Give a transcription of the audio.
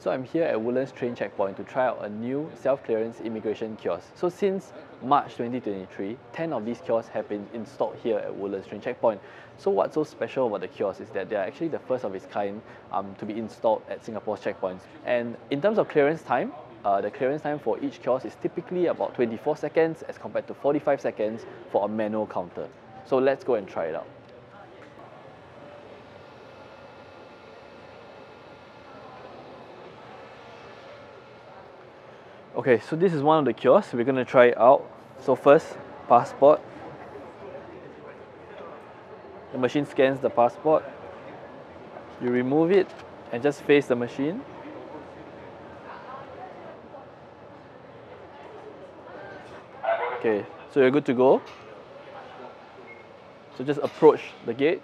So I'm here at Woodlands train checkpoint to try out a new self-clearance immigration kiosk. So since March 2023, 10 of these kiosks have been installed here at Woodlands train checkpoint. So what's so special about the kiosks is that they are actually the first of its kind um, to be installed at Singapore's checkpoints. And in terms of clearance time, uh, the clearance time for each kiosk is typically about 24 seconds as compared to 45 seconds for a manual counter. So let's go and try it out. Okay, so this is one of the kiosks. We're gonna try it out. So first, passport. The machine scans the passport. You remove it and just face the machine. Okay, so you're good to go. So just approach the gate